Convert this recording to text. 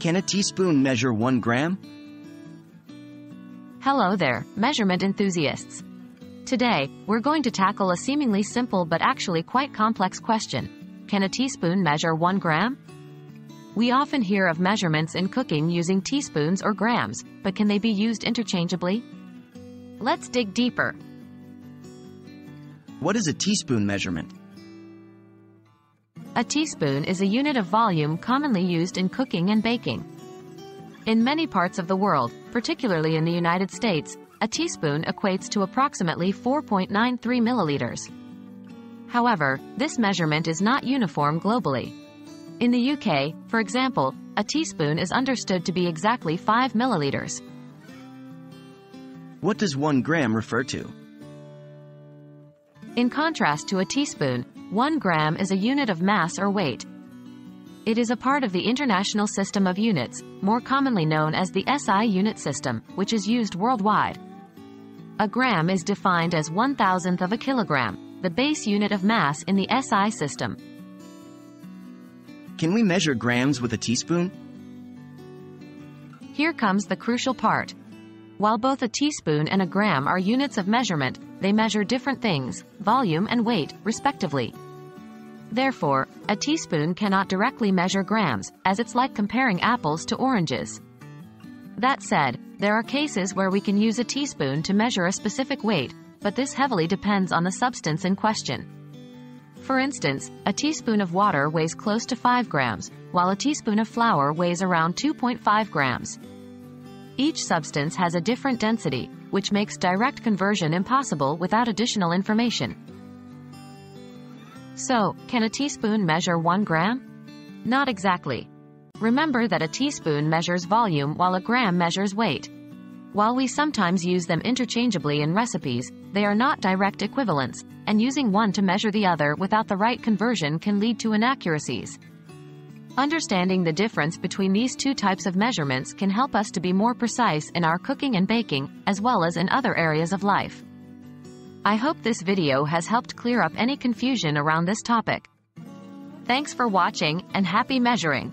Can a teaspoon measure one gram? Hello there, measurement enthusiasts. Today, we're going to tackle a seemingly simple but actually quite complex question. Can a teaspoon measure one gram? We often hear of measurements in cooking using teaspoons or grams, but can they be used interchangeably? Let's dig deeper. What is a teaspoon measurement? A teaspoon is a unit of volume commonly used in cooking and baking. In many parts of the world, particularly in the United States, a teaspoon equates to approximately 4.93 milliliters. However, this measurement is not uniform globally. In the UK, for example, a teaspoon is understood to be exactly 5 milliliters. What does one gram refer to? In contrast to a teaspoon, 1 gram is a unit of mass or weight. It is a part of the International System of Units, more commonly known as the SI unit system, which is used worldwide. A gram is defined as one thousandth of a kilogram, the base unit of mass in the SI system. Can we measure grams with a teaspoon? Here comes the crucial part. While both a teaspoon and a gram are units of measurement, they measure different things, volume and weight, respectively. Therefore, a teaspoon cannot directly measure grams, as it's like comparing apples to oranges. That said, there are cases where we can use a teaspoon to measure a specific weight, but this heavily depends on the substance in question. For instance, a teaspoon of water weighs close to 5 grams, while a teaspoon of flour weighs around 2.5 grams. Each substance has a different density, which makes direct conversion impossible without additional information. So, can a teaspoon measure 1 gram? Not exactly. Remember that a teaspoon measures volume while a gram measures weight. While we sometimes use them interchangeably in recipes, they are not direct equivalents, and using one to measure the other without the right conversion can lead to inaccuracies. Understanding the difference between these two types of measurements can help us to be more precise in our cooking and baking, as well as in other areas of life. I hope this video has helped clear up any confusion around this topic. Thanks for watching, and happy measuring!